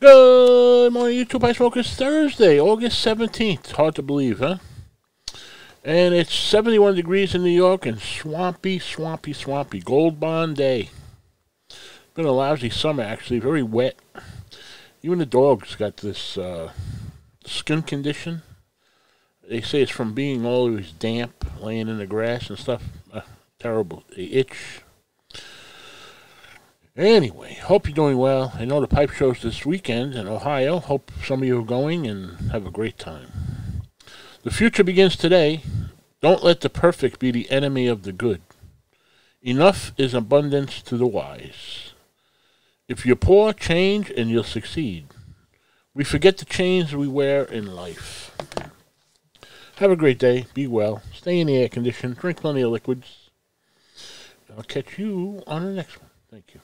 Good morning, YouTube High Smokers. Thursday, August 17th. Hard to believe, huh? And it's 71 degrees in New York and swampy, swampy, swampy. Gold Bond Day. Been a lousy summer, actually. Very wet. Even the dogs got this uh, skin condition. They say it's from being always damp, laying in the grass and stuff. Uh, terrible. They itch. Anyway, hope you're doing well. I know the pipe show's this weekend in Ohio. Hope some of you are going and have a great time. The future begins today. Don't let the perfect be the enemy of the good. Enough is abundance to the wise. If you're poor, change and you'll succeed. We forget the chains we wear in life. Have a great day. Be well. Stay in the air condition. Drink plenty of liquids. I'll catch you on the next one. Thank you.